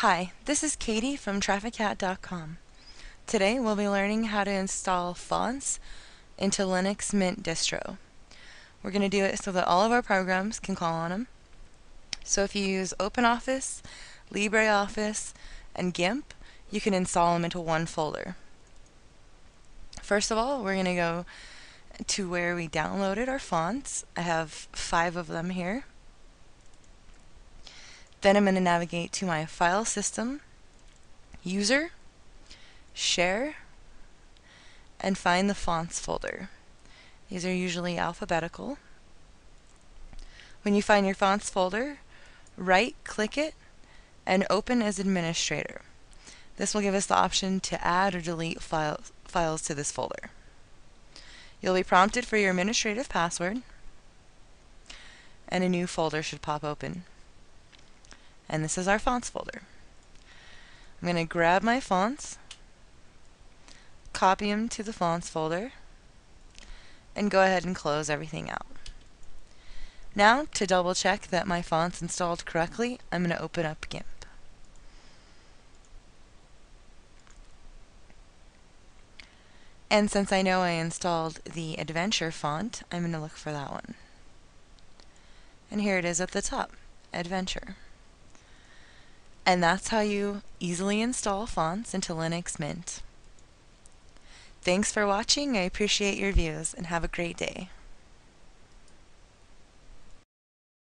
Hi, this is Katie from Traffi-Kat.com. Today we'll be learning how to install fonts into Linux Mint distro. We're going to do it so that all of our programs can call on them. So if you use OpenOffice, LibreOffice, and GIMP, you can install them into one folder. First of all, we're going to go to where we downloaded our fonts. I have five of them here. Then I'm going to navigate to my file system, user, share, and find the fonts folder. These are usually alphabetical. When you find your fonts folder, right click it and open as administrator. This will give us the option to add or delete files, files to this folder. You'll be prompted for your administrative password and a new folder should pop open and this is our fonts folder. I'm going to grab my fonts, copy them to the fonts folder, and go ahead and close everything out. Now, to double check that my font's installed correctly, I'm going to open up GIMP. And since I know I installed the Adventure font, I'm going to look for that one. And here it is at the top, Adventure. And that's how you easily install fonts into Linux Mint. Thanks for watching, I appreciate your views, and have a great day.